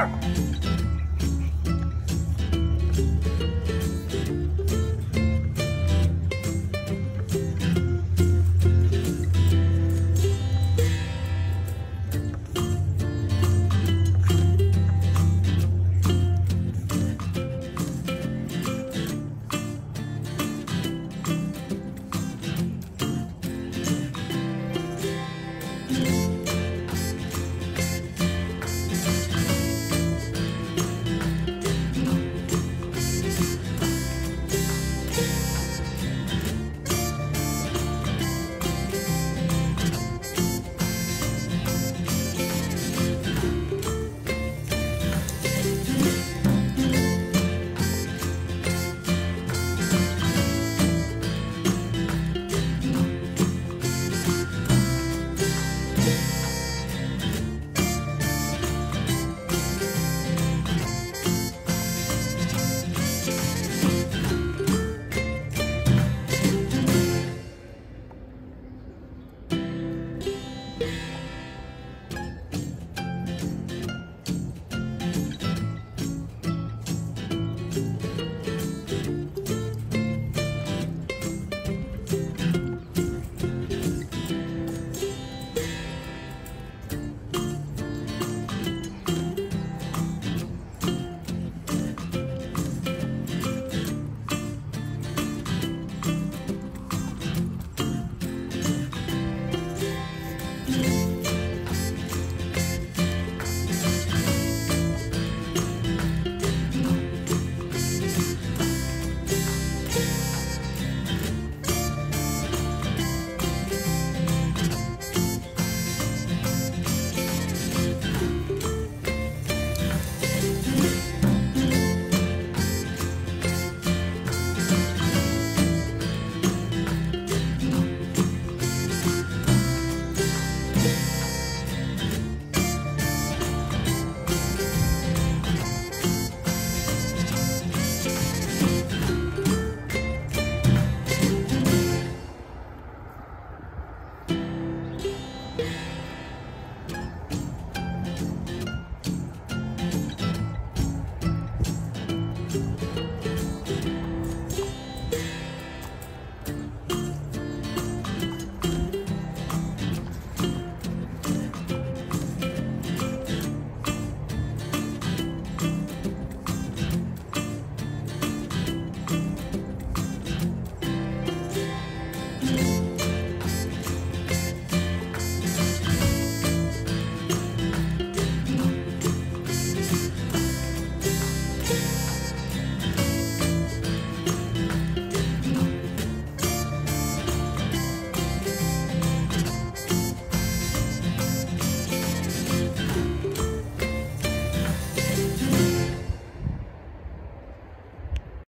Yeah.